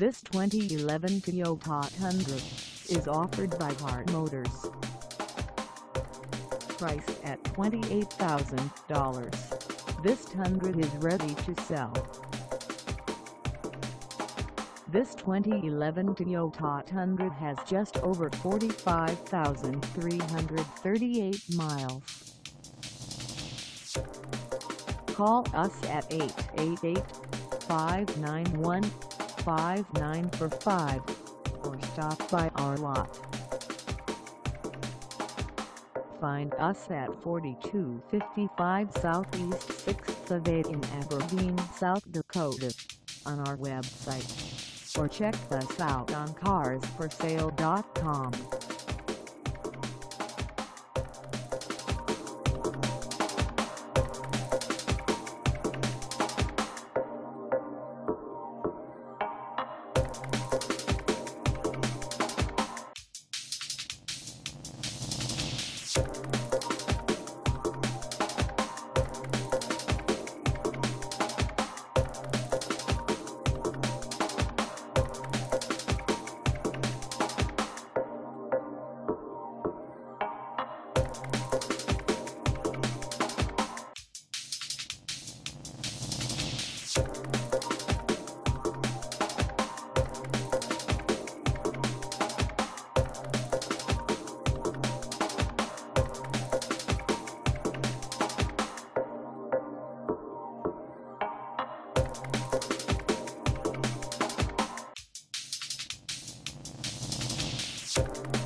This 2011 Toyota Tundra is offered by Harr Motors. Priced at $28,000, this Tundra is ready to sell. This 2011 Toyota Tundra has just over 45,338 miles. Call us at 888-591-5945 or stop by our lot. Find us at 4255 Southeast 6th Ave in Aberdeen, South Dakota on our website or check us out on carsforsale.com. Thank